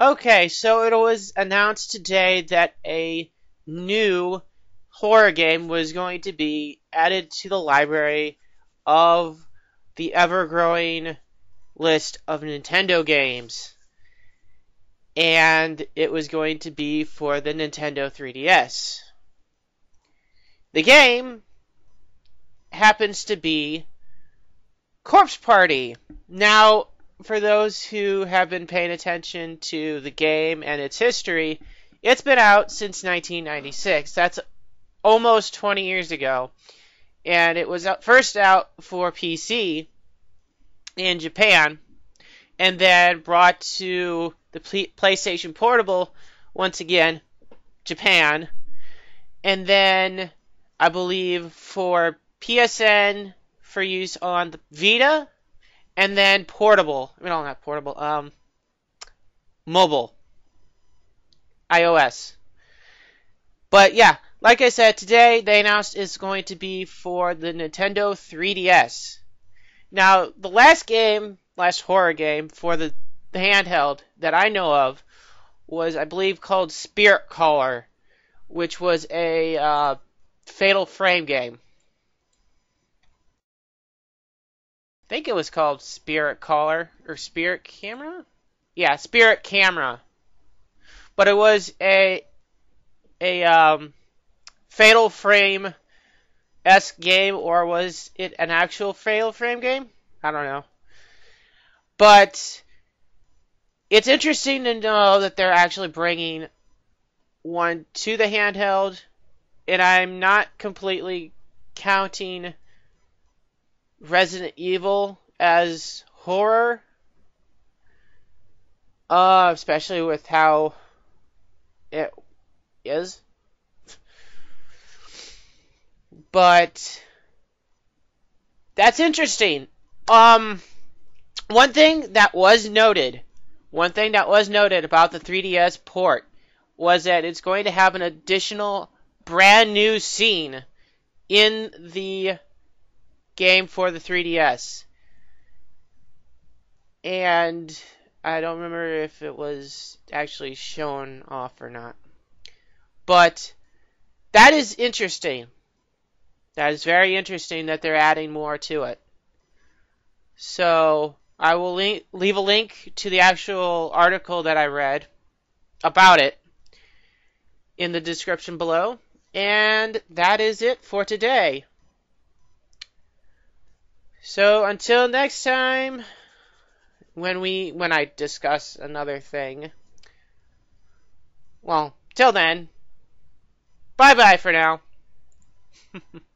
Okay, so it was announced today that a new horror game was going to be added to the library of the ever growing list of Nintendo games. And it was going to be for the Nintendo 3DS. The game happens to be Corpse Party. Now, for those who have been paying attention to the game and its history, it's been out since 1996. That's almost 20 years ago. And it was first out for PC in Japan and then brought to the PlayStation Portable once again, Japan. And then I believe for PSN for use on the Vita and then portable. Mean, no, not portable. Um, mobile, iOS. But yeah, like I said, today they announced it's going to be for the Nintendo 3DS. Now, the last game, last horror game for the, the handheld that I know of was, I believe, called Spirit Caller, which was a uh, Fatal Frame game. I think it was called Spirit Caller or Spirit Camera. Yeah, Spirit Camera. But it was a a um, Fatal Frame s game, or was it an actual Fatal Frame game? I don't know. But it's interesting to know that they're actually bringing one to the handheld, and I'm not completely counting Resident Evil as horror. Uh, especially with how it is. But that's interesting. Um, one thing that was noted, one thing that was noted about the 3DS port was that it's going to have an additional brand new scene in the game for the 3DS. And I don't remember if it was actually shown off or not. But that is interesting. That is very interesting that they're adding more to it. So I will leave a link to the actual article that I read about it in the description below. And that is it for today. So until next time, when we when I discuss another thing. Well, till then, bye bye for now.